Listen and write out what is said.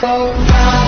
phone.